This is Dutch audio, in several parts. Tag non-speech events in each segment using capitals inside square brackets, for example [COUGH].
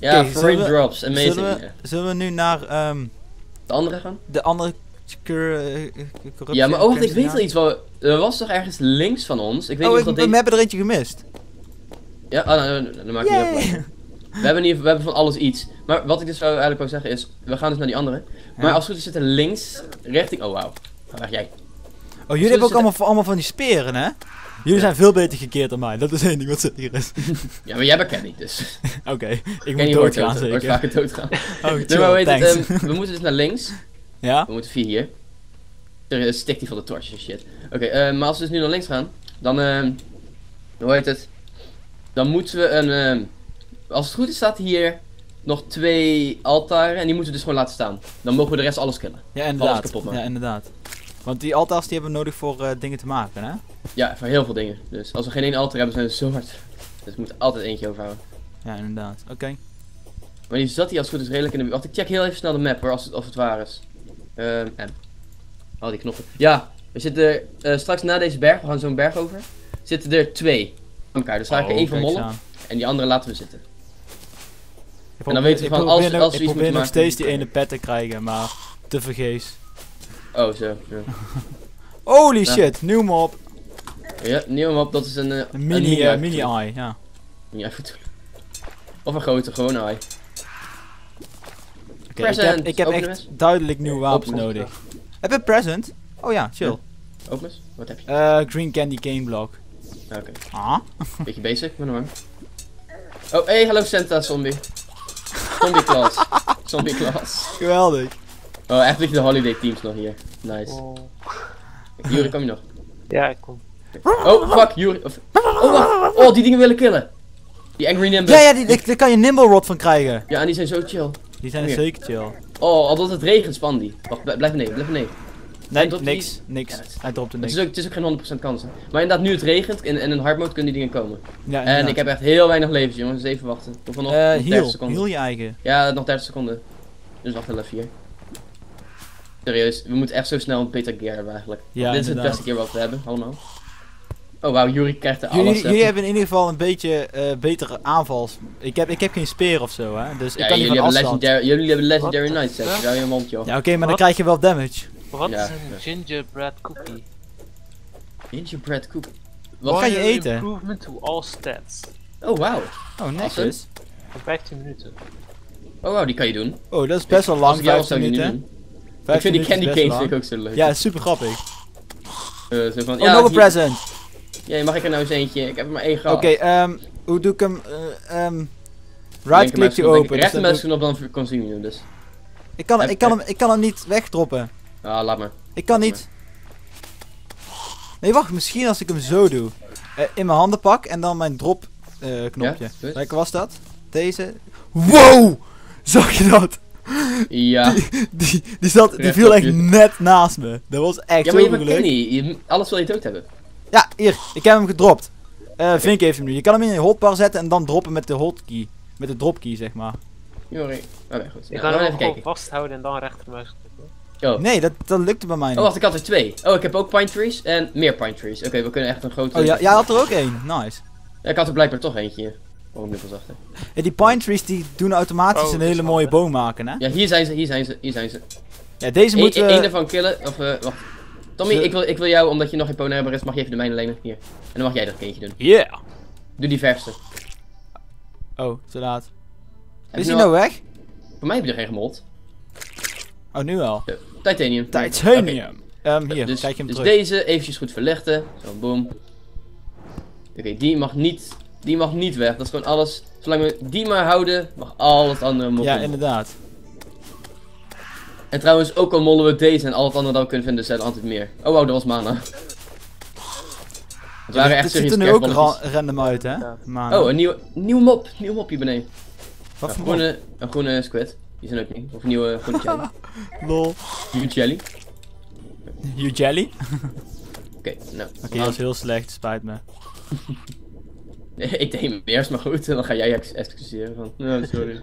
Ja, zullen we- drops, amazing. Zullen we, zullen we nu naar ehm, De andere gaan? de andere eh? Ja, maar oh, ik weet wel iets. Wel, er was toch ergens links van ons? Ik weet Oh, niet ik, of we dat deed... hebben er eentje gemist. Ja, oh, nou, nou, dat maakt niet uit. We hebben, niet, we hebben van alles iets. Maar wat ik dus eigenlijk wou zeggen is, we gaan dus naar die andere. Maar als het goed is zitten links, richting... Oh, wauw. Weg jij. Oh, jullie hebben ook allemaal, allemaal van die speren, hè? Jullie zijn veel beter gekeerd dan mij. Dat is één ding wat hier is. Ja, maar jij bent Kenny, dus... [LAUGHS] Oké, ik moet doodgaan dood, wordt zeker. vaker doodgaan. [LAUGHS] Oh, chill, weet het, ehm, we moeten dus naar links. ja? We moeten via hier. Er stikt die van de torches en shit. Oké, eh, maar als we dus nu naar links gaan, dan, ehm hoe heet het? Dan moeten we een, ehm, als het goed is staat hier nog twee altaren en die moeten we dus gewoon laten staan. Dan mogen we de rest alles killen. Ja, inderdaad. kapot. Ja, inderdaad. Want die altars die hebben we nodig voor eh, dingen te maken, hè? Ja, voor heel veel dingen. Dus als we geen één altaar hebben, zijn we zo hard. Dus we moeten altijd eentje overhouden. Ja, inderdaad. Oké. Maar die zat hier als het goed is redelijk in de buurt. Wacht, ik check heel even snel de map hoor, als het, of het waar is. Ehm, M. Al die knoppen. Ja, we zitten eh, straks na deze berg, we gaan zo'n berg over. Zitten er twee aan elkaar. Dus ga ik er Oh, één van mollen en die andere laten we zitten. En dan weten we ik van, als- nog- als we ik probeer nog steeds die ene pet te krijgen, maar te vergeefs. Oh, zo. Ja, Holy Ja. shit, nieuw mop. ja nieuw map, dat is een, eh, Een mini, een eh, mini eye, ja. Mini uitvoer. Of een grote, gewoon eye. Oké, ik Present. heb, ik heb Open echt duidelijk nieuwe wapens Open nodig. Heb je present? Oh ja, chill. Ja. Ook eens? Wat heb je? Eh, green candy cane block. Oké, Ah? beetje basic, maar normaal. Oh, hey, hallo Santa zombie. Zombie class. Zombie class. Geweldig. Oh, echt beetje de holiday teams nog hier. Nice. Oh. Juri, kom je nog? Ja, ik kom. Oh, fuck, Juri. Of... Oh, wacht. Oh, die dingen willen killen. Die Angry Nimbus. Ja, ja, die, die- daar kan je nimble rod van krijgen. Ja, en die zijn zo chill. Die zijn zeker chill. Oh, omdat het regent, span die. Wacht, bl- blijf beneden, blijf beneden. Nee, die- niks, niks. Ja, Hij dropte Het niks. is, ook, het is ook geen 100% kans. Hè. Maar inderdaad, nu het regent en in een hard mode kunnen die dingen komen. Ja, En ik heb echt heel weinig levens, jongens. Dus even wachten. Hoeveel nog? Eh, nog 30 heal. seconden. Heal je eigen. Ja, nog 30 seconden. Dus wacht wel even hier. Serieus, we moeten echt zo snel een beter gear hebben eigenlijk. Ja, Dit is het beste gear wat we hebben, allemaal. Oh wauw, Yuri krijgt er Jullie, alles. jullie hebben in ieder geval een beetje eh, betere aanvals. Ik heb, ik heb geen speer of zo, hè. Dus ik ja, kan niet jullie, van hebben legendary, jullie hebben Legendary Wat? Knight set. Hou je mond, joh. Ja, oké, maar dan krijg je wel damage. Wat Ja, is een ja. gingerbread cookie? Gingerbread cook. Wat? Wat ga je eten? Improvement to all stats. Oh wauw. Oh, netjes. Voor 15 minuten. Oh wauw, die kan je doen. Oh, dat is best wel lang, ik jou was, 15 zou ik die minuten. niet doen. 15 Ik vind die candy canes vind ik ook zo leuk. Ja, super grappig. Eh, zo van, Oh, ja, nog een present. Ja, mag ik er nou eens eentje? Ik heb er maar één gehad. Oké, ehm, hoe doe ik hem? ehm, right click to open. Dus Rechter ik- op dan consume doen, dus. ik, kan, ik, kan hem, ik kan hem niet wegdroppen. Ah, laat maar. Ik kan niet. Nee, wacht, misschien als ik hem zo doe. Eh, in mijn handen pak en dan mijn drop eh, knopje. Ja. Welke was dat? Deze. Wow! [LAUGHS] Zag je dat? Ja. Die, die, zat, die viel echt net naast me. Dat was echt Ja, maar je zo. Kenny. Je, alles wil je dood hebben. Ja, hier. Ik heb hem gedropt. Eh Vink heeft hem nu. Je kan hem in je hotbar zetten en dan droppen met de hotkey. Met de dropkey, zeg maar. Jori. Oké, goed. Ik ga hem even kijken. vasthouden en dan rechtermuis. Oh. Nee, dat, dat lukte bij mij Oh, niet. wacht, ik had er twee. Oh, ik heb ook pine trees en meer pine trees. Oké, we kunnen echt een grote... Oh ja, jij had er ook één. Nice. Ja, ik had er blijkbaar toch eentje. Oh, ik ben pas achter. Ja, die pine trees die doen automatisch Oh, een dat hele mooie boom maken, hè? Ja, hier zijn ze, hier zijn ze, hier zijn ze. Ja, deze Eén moeten we... één ervan killen, of eh, wacht. Tommy, Ze- ik wil, ik wil jou, omdat je nog geen ponehebber is, mag je even de mijne lenen. Hier. En dan mag jij er een eentje doen. Yeah! Doe die verste. Oh, te laat. Heb Is hij nou- nou weg? Voor mij heb je er geen gemold. Oh, nu al. Titanium. Titanium. Ehm, hier, Dus, kijk hem dus terug. deze eventjes goed verlichten. Zo, boom. Oké, die mag niet, die mag niet weg. Dat is gewoon alles. Zolang we die maar houden, mag al het andere moppen. Ja, inderdaad. En trouwens, ook al mollen we deze en al het andere dat we kunnen vinden, zijn er altijd meer. Oh wow, dat was mana. Het waren echt ziet er nu ook ra- random uit, hè? Ja. Oh, een nieuwe, nieuwe mop. Nieuwe mop hier beneden. wat Een voor groene, een groene squid. Die zijn ook niet. Of nieuwe [LAUGHS] groene jelly. Lol. Nieuwe jelly. You jelly? [LAUGHS] Oké, nou. Oké, dat is heel slecht, spijt me. [LAUGHS] ik deed hem eerst maar goed. En dan ga jij ex excuseren van. Nou, sorry.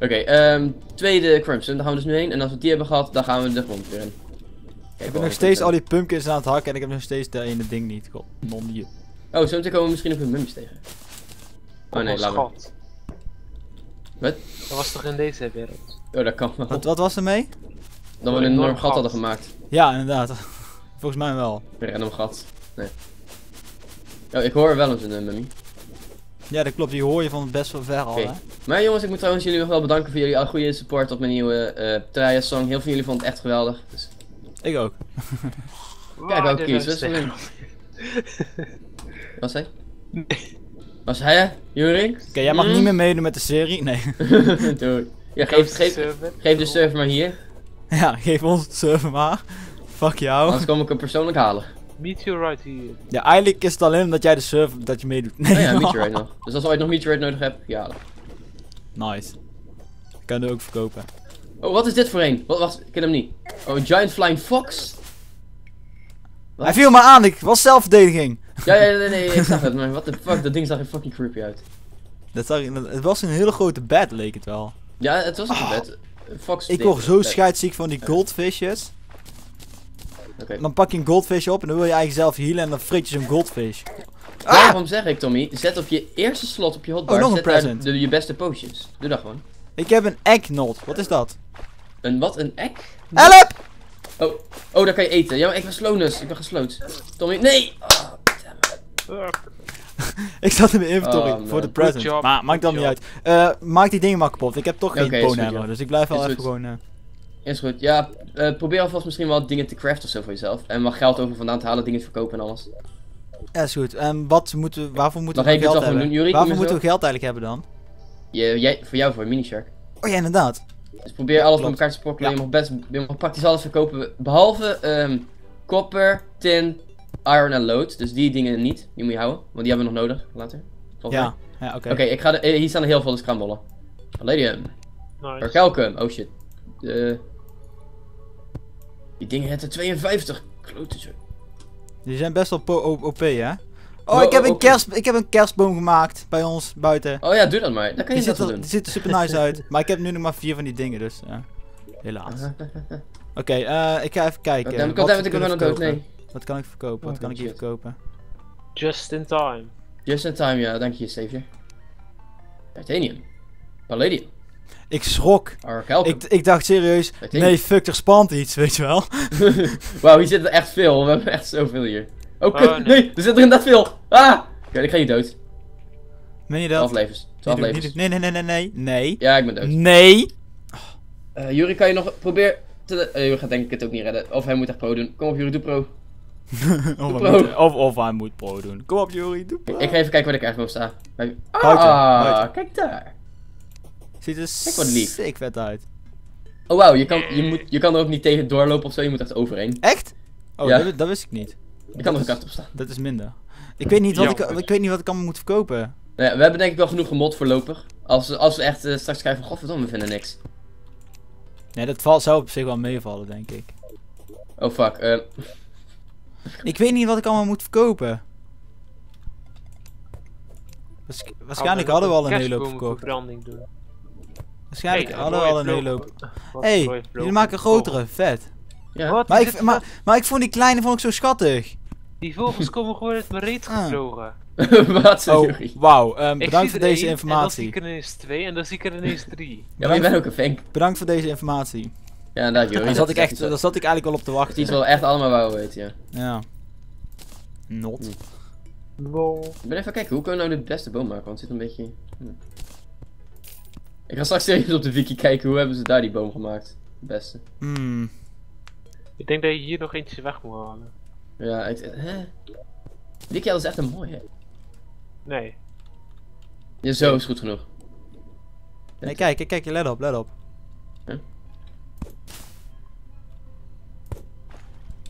Oké, ehm, tweede Crimson, daar gaan we dus nu heen. En als we die hebben gehad, dan gaan we de grond weer in. Ik ben nog steeds al die pumpkins aan het hakken en ik heb nog steeds dat ene ding niet. God, non hier. Oh, zo meteen komen we misschien ook een mummies tegen. Oh nee, Oh, laat maar. Wat? Dat was toch in deze wereld? Oh, dat kan wel. Wat, wat was er mee? Dat we een enorm gat hadden gemaakt. Ja, inderdaad. [LAUGHS] Volgens mij wel. Een random gat. Nee. Oh, ik hoor wel eens een eh, mummy. Ja, dat klopt. Die hoor je van best wel ver al, hè? Maar jongens, ik moet trouwens jullie nog wel bedanken voor jullie al goede support op mijn nieuwe eh Terraria song. Heel veel van jullie vonden het echt geweldig. Dus Ik ook. Kijk, ook de kies. Wat zei? Was hij hè? Juring? Oké, jij mag Mm. niet meer meedoen met de serie. Nee. [LAUGHS] Doei. Ja, geef, geef, geef de server maar hier. ja, geef ons de server maar. Fuck jou. Anders kom ik hem persoonlijk halen. Meteorite hier. Ja, eigenlijk is het alleen omdat jij de server, dat je meedoet. Nee. Oh ja, [LAUGHS] meteorite nog. Dus als ooit nog meteorite nodig je halen. Nice. Ik kan het ook verkopen. Oh, wat is dit voor een? Wat, wacht, ik ken hem niet. Oh, een giant flying fox? Wat? Hij viel me aan, ik was zelfverdediging. Ja, ja, nee, nee, ik zag het, maar what the fuck, dat ding zag er fucking creepy uit. Dat zag, ik- het was een hele grote bed, leek het wel. Ja, het was een bed. Een Fox Ik word zo Bed. scheidsziek van die goldfishes. Oké. Dan pak je een goldfish op en dan wil je eigenlijk zelf healen en dan vreet je zo'n goldfish. Daarom zeg ik, Tommy, zet op je eerste slot op je hotbar, Oh, nog een zet de, je beste potions. Doe dat gewoon. Ik heb een eggnot. Wat is dat? Een wat? Een egg? Help! Oh, oh, daar kan je eten. Ja, maar ik ben slonus. Ik ben gesloot. Tommy, nee! Oh, Fuck. [LAUGHS] Ik zat in mijn inventory man. voor de present. job, Maar maakt dan niet uit. Eh, maak die dingen maar kapot. Ik heb toch geen is bone hammer, dus ik blijf wel Is even goed. gewoon... eh, is goed. Ja, eh, probeer alvast misschien wel dingen te craften of zo voor jezelf. En wat geld over vandaan te halen, dingen te verkopen en alles. Ja, is goed. En wat moeten waarvoor moeten Mag we geld hebben? doen? Waarvoor moeten we geld eigenlijk hebben dan? Je, jij, voor jou, voor Mini Shark. Oh ja, inderdaad. Dus probeer alles Klopt. elkaar te sprokkelen. Ja. Je mag best, je mag praktisch alles verkopen. Behalve ehm copper, tin, iron en lood. Dus die dingen niet. Die moet je houden. Want die hebben we nog nodig later. Volgens Ja, ja oké. Oké, ik ga de, eh, hier staan er heel veel kraambollen. Palladium. Nice. Oh shit. Eh die dingen hebben 52. Klote zo. Die zijn best wel OP, hè? Oh, Oh, ik heb, oh, een kerst, ik heb een kerstboom gemaakt bij ons buiten. Oh ja, doe dat maar. Dan kan Die je ziet, dat er, doen. die ziet er super nice uit. [LAUGHS] Maar ik heb nu nog maar vier van die dingen, dus ja. Helaas. [LAUGHS] Oké, eh, ik ga even kijken. Daar we ik kunnen ben dood. Nee. Wat kan ik verkopen? Wat Oh, kan ik hier shit. verkopen? Just in time. Just in time, ja. Dank je, Savior. Titanium. Palladium. Ik schrok. Ik, ik dacht serieus, Titanium. nee, fuck, er spant iets, weet je wel. [LAUGHS] Wauw, hier zitten echt veel. We hebben echt zoveel hier. Oh, Oh, nee. nee. er zit er inderdaad veel. Ah! Oké, ik ga niet dood. Meen je 12 dat? levens. Niet 12 doen, niet levens. Nee, nee, nee, nee, nee. Nee. Ja, ik ben dood. Nee. Eh Jury, kan je nog... Probeer... Te... eh, Jury gaat denk ik het ook niet redden. Of hij moet echt pro doen. Kom op, Jury, doe pro. Of, pro. hij moet, of, of hij moet pro doen. Kom op, Jori, doe pro. Ik ga even kijken waar ik ergens boven sta. Ah, buiten. kijk daar. Ziet er Kijk wat lief. sick vet uit. Oh, wauw. Je kan, je, moet, je kan er ook niet tegen doorlopen of zo. Je moet echt overheen. Echt? Oh, Ja. dat, dat wist ik niet. Je kan er ook is, op staan. dat is minder. Ik weet niet wat ik, ik weet niet wat ik allemaal moet verkopen. Nou ja, we hebben denk ik wel genoeg gemod voorlopig. Als, we- als we echt eh, straks krijgen van godverdomme, we vinden niks. Nee, dat valt, zou op zich wel meevallen, denk ik. Oh fuck. eh, Ik weet niet wat ik allemaal moet verkopen. Waarsch- waarschijnlijk hadden we al een hele hoop verkocht. verbranding doen. Waarschijnlijk Hey, hadden we al een hele hoop. Hé, hey, jullie maken grotere, vet. ja. Wat? Maar ik, maar, maar ik vond die kleine vond ik zo schattig. Die vogels komen gewoon uit mijn reet Ah. gevlogen. [LAUGHS] Wat, Oh, wauw. ehm, bedankt voor deze één, En dan zie informatie. ik er ineens twee en dan zie ik er ineens drie. Ja, maar je bent ook een fank. Bedankt voor deze informatie. Ja, inderdaad, Jury. Daar zat, ik echt, iets daar zat ik eigenlijk al op te iets wachten. wat we echt allemaal wouden weten, ja. Ja. Not. Lol. Ik ben even kijken, hoe kunnen we nou de beste boom maken? Want het zit een beetje... hm. Ik ga straks serieus op de wiki kijken, hoe hebben ze daar die boom gemaakt? Het beste. Hmm. Ik denk dat je hier nog eentje weg moet halen. Ja, ik... Hè? Wiki, dat is echt een mooie. Nee. Ja, zo is goed genoeg. Nee, kijk, kijk, kijk, let op, let op.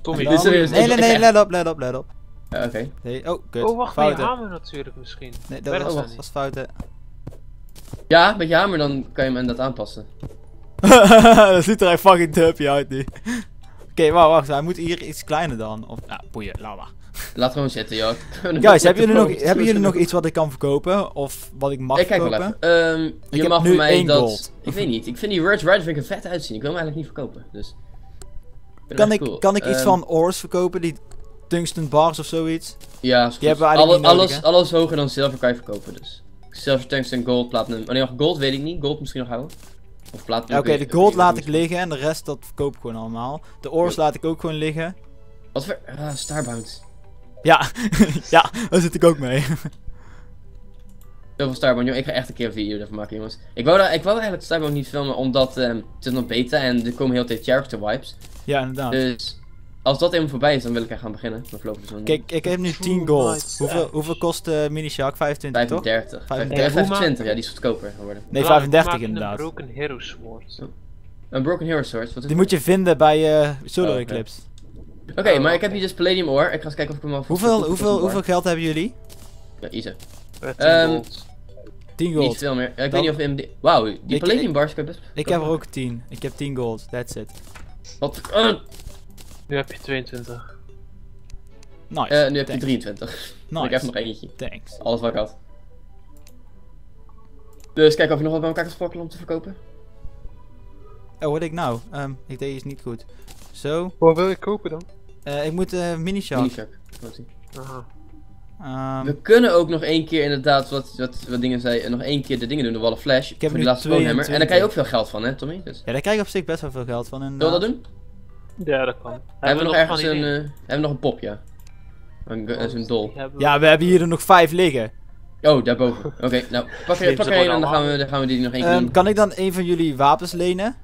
Tommy, En Dit is dan- serieus, Nee, nee, nee, let op, let op, let op. Ja, Oké. Nee, oh, kut. Oh, wacht, met je Fouten. hamer natuurlijk misschien. Nee, dat dat was, niet? was fouten. Ja, met je hamer dan kan je hem inderdaad aanpassen. [LAUGHS] dat ziet er echt fucking derpy uit nu. Oké, wacht, wacht. Hij moet hier iets kleiner dan. Of, nou, boeien, laat maar. Laat gewoon zitten, joh. [LAUGHS] Guys, hebben jullie, nog, [LAUGHS] hebben jullie nog iets wat ik kan verkopen? Of wat ik mag Ik kijk wel verkopen? even. Ehm, je heb mag nu voor mij één dat... gold. Ik weet niet. Ik vind die Rage Rider vind ik er vet uitzien. Ik wil hem eigenlijk niet verkopen. Dus... Kan ik, cool. kan ik iets Ehm, van ores verkopen? Die tungsten bars of zoiets? Ja, is goed. Die hebben we Alle- nodig, alles, alles hoger dan zilver kan je verkopen, dus. Silver, tungsten, gold, platinum. Oh nee, gold weet ik niet. Gold misschien nog houden. Of platinum. Ja, oké, de gold laat ik liggen en de rest dat verkoop ik gewoon allemaal. De ores laat ik ook gewoon liggen. Wat voor... Ah, Starbound. Ja, [LAUGHS] ja, daar zit ik ook mee. Zoveel Starbound, joh. Ik ga echt een keer een video ervan maken, jongens. Ik wou, daar, ik wou eigenlijk Starbound niet filmen, omdat ehm, het is nog beta en er komen heel de tijd character wipes. Ja, inderdaad. Dus als dat helemaal voorbij is, dan wil ik echt gaan beginnen. Kijk, ik heb nu 10 Oeh, gold. Hoeveel, hoeveel kost de mini shark? 25 toch? 35. 35. 25, ja, die is goedkoper geworden. Nee, Laat- 35 maak je inderdaad. Een Broken Hero Sword. Een Broken Hero Sword, wat is Die moet je vinden bij eh Solar Oh, oké. Eclipse. Oké, Oh, maar ik heb hier dus Palladium Ore. Ik ga eens kijken of ik hem al Hoeveel, hoeveel, hoeveel geld hebben jullie? Ja, easy. Eh, Ehm, gold. 10 Niet gold. veel meer. Ik Dan- weet niet of. Wauw, die Ik- Palladium ik- bars kan best... Ik heb er ook 10. Ik heb 10 gold. That's it. Wat? Uh, Nu heb je 22. Nice. eh, nu heb je Thanks. 23. [LAUGHS] Ik heb Nice. nog eentje. Thanks. Alles wat ik had. Dus kijk of je nog wat bij elkaar kan sprokkelen om te verkopen. Oh, wat ik nou? Ehm, ik deed iets niet goed. Zo. Wat wil je kopen dan? Eh, ik moet eh mini shark. Minishark. Zie. Aha. Ehm, We kunnen ook nog één keer inderdaad, wat, wat, wat dingen zei, nog één keer de dingen doen, de Wall of Flash. heb voor die laatste bonehammer. En daar krijg je 22. ook veel geld van, hè, Tommy? Dus. ja, daar krijg ik op zich best wel veel geld van. Zullen we dat doen? Ja, dat kan. Hebben we nog ergens een, eh, hebben we nog een pop, ja. Een, Oh, een, dol. hebben we- Ja, we hebben hier er nog 5 liggen. Oh, daarboven. Oké, nou, pak er, pak er en dan gaan, we, dan gaan we die nog één keer Ehm, doen. kan ik dan een van jullie wapens lenen?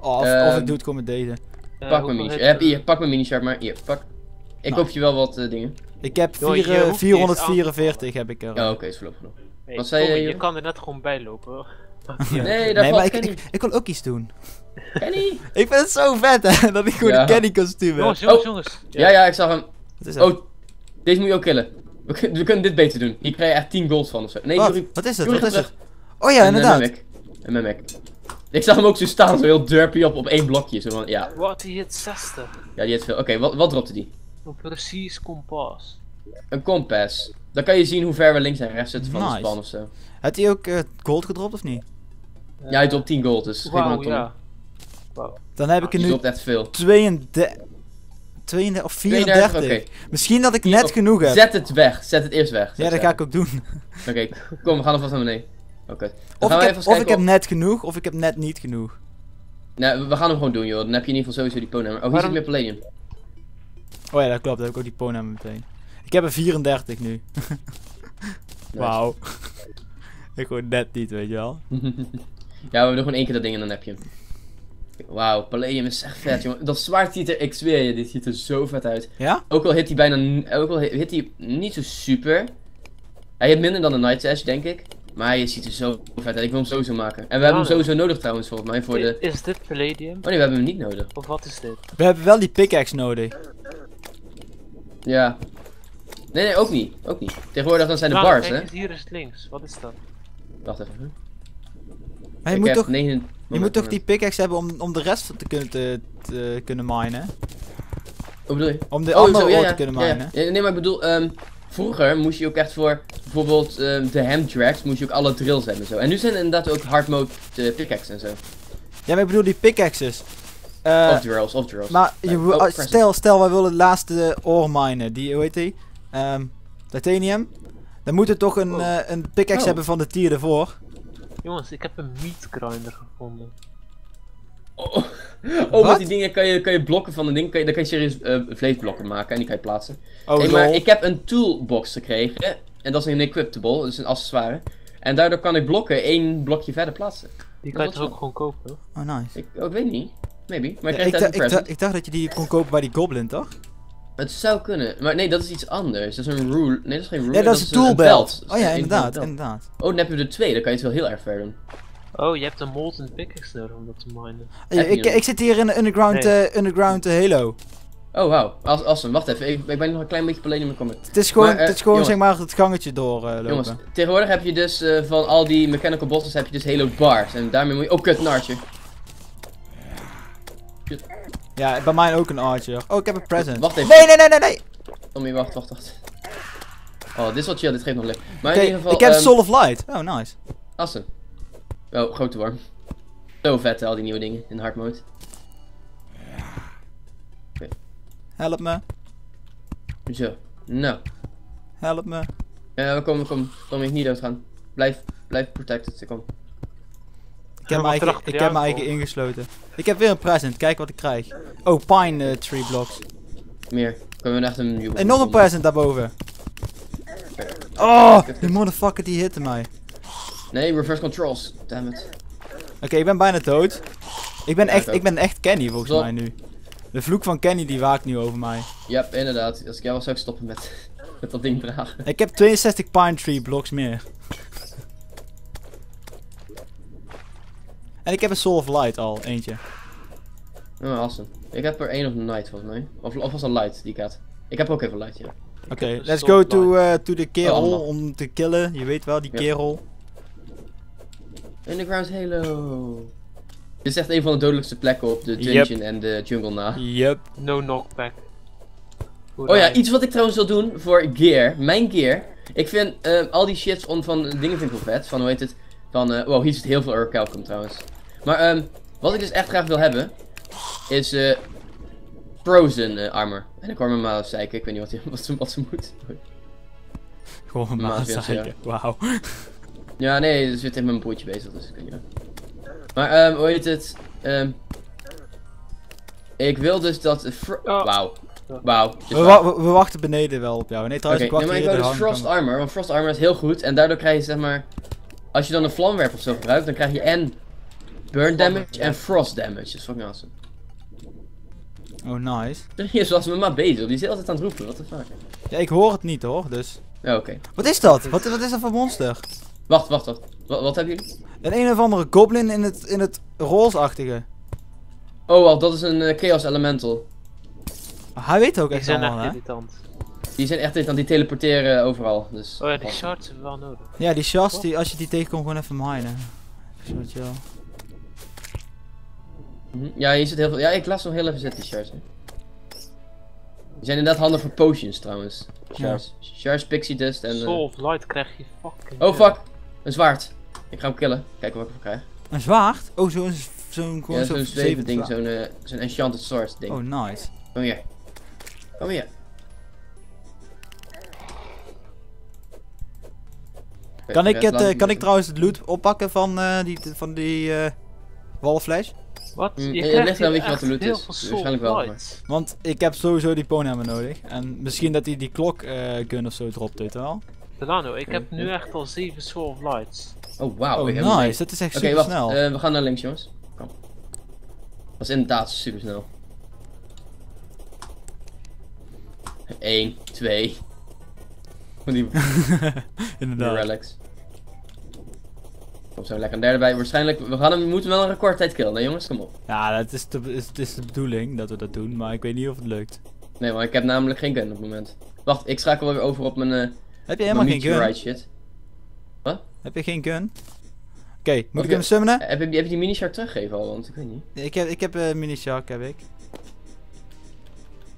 Of, of Ehm, ik doe het gewoon met deze. Eh, Pak mijn mini heb je? hier, pak mijn mini maar. Hier, pak. Ik Nou. koop je wel wat eh, dingen. Ik heb vier, eh, niet eens 444 heb ik er. Ja, oké, is voorlopig nog. Hey, Wat zei je, Tommy, je kan er net gewoon bij lopen. [LAUGHS] Ja. Nee, daar nee, valt maar ik, ik, ik wil ook iets doen. [LAUGHS] Kenny! Ik vind het zo vet hè, dat ik gewoon Ja. een Kenny kostuum heb. Jongens, jongens, Oh. jongens. Ja, ja, ik zag hem. Wat is dat? Oh, deze moet je ook killen. We, kun- we kunnen dit beter doen. Hier krijg je echt 10 gold van of zo. Nee, Wat? Wat is het? Yuri Wat is het? Oh ja, inderdaad. Een Memek. Een Memek. Ik zag hem ook zo staan, zo heel derpy op, op één blokje. Zo van, ja, Wat, die hit 60. ja, die heeft veel. Oké, wat, wat dropte die? Een precies kompas. Een kompas. Dan kan je zien hoe ver we links en rechts zitten van de span of zo. Had hij ook eh, gold gedropt of niet? Ja, hij dropt 10 gold, dus ton. ja. Dan heb ik er nu dropt echt veel. 32, 32 of 32, 34. oké. Misschien dat ik net op- genoeg heb. Zet het weg, zet het eerst weg. Ja, dat ga ik ook doen. Oké, kom, we gaan alvast naar beneden. Oké. Of, gaan ik heb, of ik heb net genoeg, of ik heb net niet genoeg. Nee, we- we gaan hem gewoon doen, joh. Dan heb je in ieder geval sowieso die ponyhammer. Oh, hier Waarom- zit meer palladium. Oh ja, dat klopt. Dan heb ik ook die Pona meteen. Ik heb er 34 nu. [LAUGHS] Wauw. [LAUGHS] ik gewoon net niet, weet je wel. [LAUGHS] ja, we doen gewoon één keer dat ding en dan heb je hem. Wauw, Palladium is echt vet, jongen. Dat zwaard ziet er, ik zweer je, dit ziet er zo vet uit. Ja? Ook al hit hij bijna, ook al hit hij niet zo super. Hij heeft minder dan de Night Sash, denk ik. Maar hij ziet er zo vet uit. Ik wil hem sowieso maken. En we hebben hem sowieso nodig trouwens, volgens mij, voor de... Is dit palladium? Oh nee, we hebben hem niet nodig. Of wat is dit? We hebben wel die pickaxe nodig. Ja. Nee, nee, ook niet. Ook niet. Tegenwoordig dan zijn de Nou, bars, kijk hè. eens, Hier is het links. Wat is dat? Wacht even. Maar je moet toch, je moet toch die pickaxe hebben om, om de rest te kunnen, te, te kunnen minen? Wat bedoel je? Om de Oh, andere zo, ja, ore ja, te kunnen ja, ja. minen? Ja, nee, maar ik bedoel, ehm, vroeger moest je ook echt voor bijvoorbeeld ehm, de hamdrags, moest je ook alle drills hebben en zo. En nu zijn er inderdaad ook hard mode uh, pickaxe en zo. Ja, maar ik bedoel die pickaxes. Eh, of drills, of drills. maar je, Oh, present. stel, stel wij willen de laatste ore minen. Die, hoe heet die? Ehm, titanium. Dan moet het toch een, Oh. eh, een pickaxe Oh. hebben van de tier ervoor. Jongens, ik heb een meat grinder gevonden. Oh, [LAUGHS] oh, met die dingen kan je, kan je blokken van de ding, kan je, dan kan je serieus eh, vleesblokken maken en die kan je plaatsen. Oh, Hey, maar ik heb een toolbox gekregen, en dat is een equiptable, dus een accessoire. En daardoor kan ik blokken één blokje verder plaatsen. Die kan je toch ook gewoon kopen? Oh, nice. Ik, oh, ik weet niet. Maybe. Maar ik Ja, dacht dat je die kon kopen bij die goblin, toch? Het zou kunnen. Maar nee, dat is iets anders. Dat is een rule. Nee, dat is geen rule. Ja, dat is een toolbelt. Oh ja, inderdaad, inderdaad. Oh, dan heb je er twee. Dan kan je het wel heel erg ver doen. Oh, je hebt een molten pickaxe nodig om dat te minen. Ik, ik zit hier in de underground, Nee. eh, underground eh, Halo. Oh, wauw. Als, awesome. Wacht even. Ik, ik ben nog een klein beetje palladium het komen. Het is gewoon, Maar, eh, het is gewoon zeg maar het gangetje doorlopen. Jongens, tegenwoordig heb je dus van al die mechanical bosses heb je dus Halo bars. En daarmee moet je... Oh, kut, een Ja, bij mij ook een archer. Oh, ik heb een present. Wacht even. Nee, nee, nee, nee, nee! Tommy, wacht, wacht, wacht. Oh, dit is wel chill, dit geeft nog licht. Maar in ieder geval, ik heb ehm, Soul of Light. Oh, nice. Assen. Oh, grote worm. Zo vet, hè, al die nieuwe dingen in hard mode. Help me. Zo. Nou. Help me. Eh, we komen, kom. Tommy, niet doodgaan. Blijf, blijf protected. Kom. Ik heb mijn eigen, ik heb mijn eigen ingesloten. Ik heb weer een present. Kijk wat ik krijg. Oh, pine eh, tree blocks. Meer. Kunnen we echt een nieuwe. En nog een present daarboven. Oh, die motherfucker die hitte mij. Nee, reverse controls. Damn it. Oké, ik ben bijna dood. Ik ben Ja, echt, ik ben echt Kenny volgens Stop. mij nu. De vloek van Kenny die waakt nu over mij. Ja, inderdaad. Als ik jou was, zou ik stoppen met, [LAUGHS] met dat ding dragen. Ik heb 62 pine tree blocks meer. En ik heb een soul of light al, eentje. Oh, awesome. Ik heb er één op night volgens mij. Of, of was een light die ik had. Ik heb ook even light, ja. Oké, let's go of to, eh to the Oh, kerel allemaal. om te killen. Je weet wel, die Ja. kerel. Underground Halo. Dit is echt een van de dodelijkste plekken op de Yep. dungeon en de jungle na. Yup. No knockback. Oh ja, iets wat ik trouwens wil doen voor gear. Mijn gear. Ik vind eh, al die shits on van dingen vind ik wel vet. Van hoe heet het? Van, eh wow, hier zit heel veel Urkelcum trouwens. Maar ehm, wat ik dus echt graag wil hebben. Is eh Frozen eh, armor. En ik hoor mijn ma zeiken. Ik weet niet wat, die- [LAUGHS] wat, ze, wat ze moet. Gewoon ja, zeiken. Wauw. Ja, nee, er zit in mijn broertje bezig. Dus ik weet niet. Maar ehm, hoe heet het? Ehm, ik wil dus dat. Wauw. Wauw. We, wa- wachten beneden wel op jou. Nee, trouwens, ik nee, wacht maar ik hier wil dus Frost Armor, want Frost Armor is heel goed en daardoor krijg je zeg maar, als je dan een vlamwerper of zo gebruikt, dan krijg je en burn damage en frost damage. Dat is fucking awesome. Oh, nice. [LAUGHS] Hier was mijn ma bezig, die zit altijd aan het roepen, what the fuck. Ja, ik hoor het niet hoor, dus... Ja, oké. Wat is dat? Wat, wat is dat voor monster? Wacht, wacht, wacht. Wat, wat hebben jullie? Een een of andere goblin in het, in het roosachtige. Oh, wel, dat is een eh, Chaos Elemental. Hij weet ook echt allemaal, hè? irritant. Die zijn echt dit aan die teleporteren overal. Dus, Oh ja, die shards hebben we wel nodig. Ja, die shards, die, als je die tegenkomt, gewoon even minen. Zo chill. Mhm. Ja, hier zit heel veel. Ja, ik las nog heel even zitten, die shards. hè. Die zijn inderdaad handig voor potions trouwens. Shards. Shards, pixie dust en. eh, Soul of Light krijg je fucking... Oh fuck, een zwaard. Ik ga hem killen. Kijken wat ik ervoor krijg. Een zwaard? Oh, zo'n zo'n gewoon Ja, zo'n zo'n zeven zeven ding, zo'n zo'n enchanted sword ding. Oh, nice. Kom hier. Kom hier. Kan de ik, het, eh, kan ik trouwens het loot oppakken van eh, die, van die eh wallflash? Wat? Mm, Je het krijgt ligt eraan hier weet je wat de loot heel is. Soul Waarschijnlijk wel. Want ik heb sowieso die ponyhammer nodig. En misschien dat hij die klok eh gun of zo dropt, weet je wel. Delano, ik heb nu echt al 7 Soul of Lights. Oh wauw. Oh, nice. Dat is echt Oké, super wacht. snel. eh, we gaan naar links, jongens. Kom. Dat is inderdaad super snel. 1, 2. Van die, [LAUGHS] die Inderdaad. relics. Komt zo lekker een derde bij. Waarschijnlijk, we gaan hem, moeten wel een recordtijd killen, nee jongens, kom op. Ja, dat is de, is, het is de bedoeling dat we dat doen, maar ik weet niet of het lukt. Nee, maar ik heb namelijk geen gun op het moment. Wacht, ik schakel wel weer over op mijn, eh Heb je helemaal geen gun? shit. Heb je geen gun? Oké, moet ik hem summonen? Eh, Heb je, heb je die mini shark teruggegeven al? Want ik weet niet. Ik heb, ik heb een mini shark, heb ik.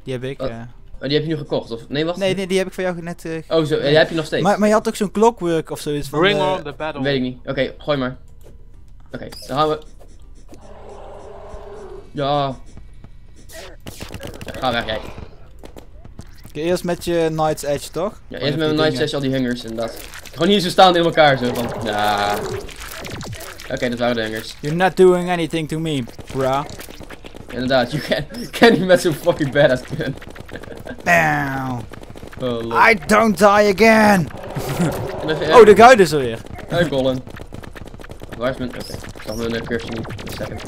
Die heb ik. Oh. eh. Oh, die heb je nu gekocht? Of, nee, wacht. Nee, nee, die heb ik voor jou net. eh, Oh, zo, die heb je nog steeds? maar, maar je had ook zo'n clockwork of zoiets van. Bring eh, on the battle. Weet ik niet. Oké, gooi maar. Oké, dan gaan we. Ja. ja ga weg, jij. oké, eerst met je Night's Edge, toch? Ja, eerst met mijn die Night dingen- Session al die hungers, inderdaad. Gewoon hier zo staan in elkaar, zo van. Ja. Oké, dat waren de hungers. You're not doing anything to me, bruh. Inderdaad, you can, can niet met zo'n fucking badass gun. Bam. Oh. I don't die again! [LAUGHS] Oh, de guide is er weer. Hey, Colin. Waar is mijn... Oké, ik zal mijn uh, niet. Een second.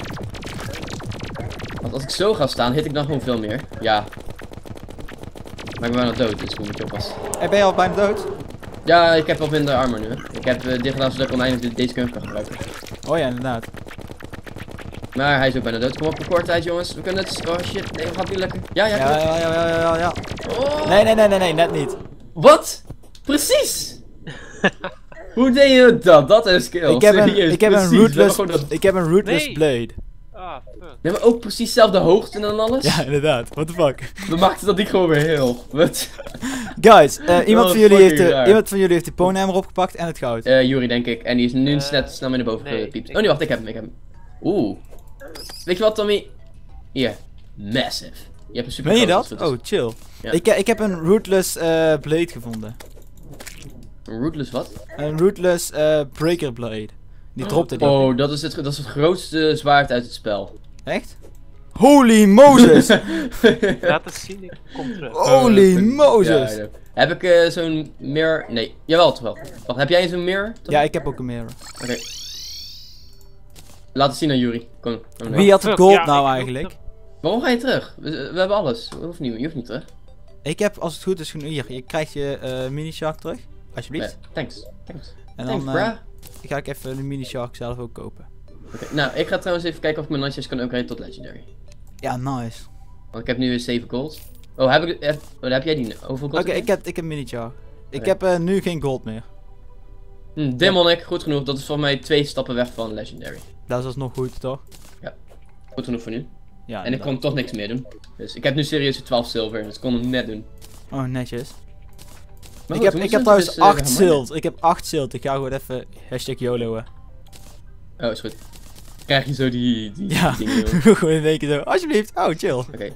Want als ik zo ga staan, hit ik dan gewoon veel meer. Ja. Maar ik ben bijna dood, dus moet je oppassen. Hey, ben je al bijna dood? Ja, ik heb wel minder armor nu. hè. Ik heb eh, dit gedaan zodat ik oneindig de- deze gun kan gebruiken. Oh ja, inderdaad. Maar hij is ook bijna dood. Kom op, een korte tijd jongens. We kunnen het... Oh shit, nee, gaat niet lukken. Ja, ja, Ja, ja, ja, ja, ja, ja. Oh. Nee, nee, nee, nee, nee, net niet. Wat? Precies! [LAUGHS] Hoe deed je dat? Dat is skill. Ik heb een, Serieus, ik heb een precies. Rootless, dat- ik heb een rootless Nee. blade. Ah, fuck. We hebben ook precies dezelfde hoogte en alles. Ja, inderdaad. What the fuck. We maakten dat ik gewoon weer heel. Wat? Guys, eh, [LAUGHS] iemand, Oh, van jullie heeft de, iemand van jullie heeft de Ponehammer opgepakt en het goud. Eh Jury denk ik. En die is nu Eh, net snel mee naar boven nee, gepiept. Oh nee, wacht, ik heb hem, ik heb hem. Oeh. Weet je wat, Tommy? Hier. Massive. Je hebt een super Meen je dat? Oh, chill. Ja. Ik, eh, ik heb een Rootless eh, Blade gevonden. Een Rootless wat? Een Rootless eh, Breaker Blade. Die dropte die. Oh, dat is, het, dat is het grootste zwaard uit het spel. Echt? Holy Moses! [LAUGHS] Laat het zien, ik kom terug. Holy Moses! Heb ik eh, zo'n mirror? Nee, jawel toch wel. Wacht, heb jij zo'n mirror? Tom? Ja, ik heb ook een mirror. Oké. Laat het zien aan Jury. Kom. kom Wie had het gold ja, nou eigenlijk? Waarom ga je terug? We, we hebben alles. Je hoeft niet, je hoeft niet terug. Ik heb, als het goed is, genoeg. Hier, je krijgt je eh, mini shark terug. Alsjeblieft. Ja, thanks. Thanks. En thanks, dan eh, ga ik even de mini shark zelf ook kopen. Oké, Nou, ik ga trouwens even kijken of ik mijn notjes kan upgraden tot legendary. Ja, nice. Want ik heb nu weer 7 gold. Oh, heb, ik, heb, oh, heb jij die? Hoeveel Oké, gold? heb ik heb, ik heb mini shark. Ik Oké. heb eh, nu geen gold meer. Hm, Demonic, goed genoeg. Dat is voor mij twee stappen weg van legendary. Dat is alsnog goed, toch? Goed genoeg voor nu. Ja. En ik kon toch niks meer doen. Dus ik heb nu serieus 12 zilver, dus ik kon hem net doen. Oh, netjes. Maar ik goed, heb, we ik heb trouwens dus, eh, 8 gaan minen. zilt. Ik heb 8 zilt. Ik ga gewoon even hashtag YOLO. Oh, is goed. Krijg je zo die, die Ja, dingen, [LAUGHS] gewoon in één keer zo. Alsjeblieft. Oh, chill. Oké.